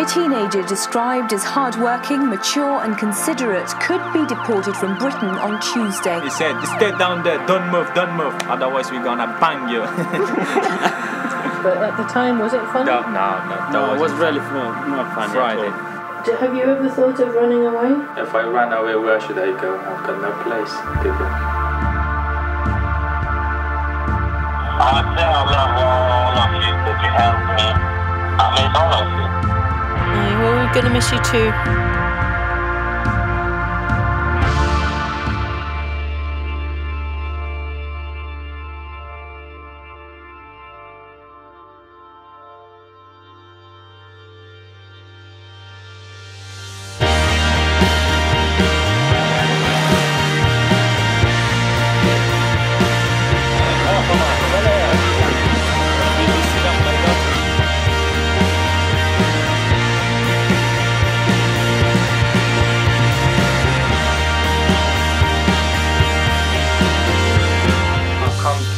A teenager described as hardworking, mature, and considerate could be deported from Britain on Tuesday. He said, Stay down there, don't move, don't move, otherwise we're gonna bang you. But at the time, was it funny? no, no, no, that No, it was wasn't really fun, not funny Friday. at all. D- Have you ever thought of running away? If I run away, where should I go? I've got no place to go. I say I love all of you that you helped me. I mean all of you. Going to miss you too.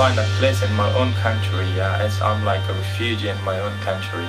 Find a place in my own country, yeah, as I'm like a refugee in my own country.